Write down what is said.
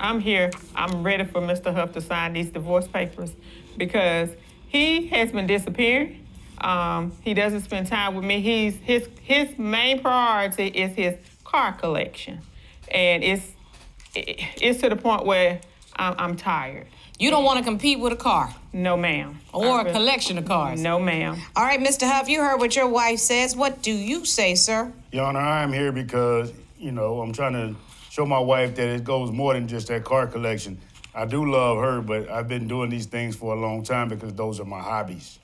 I'm here. I'm ready for Mr. Huff to sign these divorce papers because he has been disappearing. Um, he doesn't spend time with me. He's his his main priority is his car collection, and it's it's to the point where I'm, I'm tired. You don't want to compete with a car No, ma'am. or I a re- collection of cars. No, ma'am. All right, Mr. Huff, you heard what your wife says. What do you say, sir? Your Honor, I am here because, you know, I'm trying to show my wife that it goes more than just that car collection. I do love her, but I've been doing these things for a long time because those are my hobbies.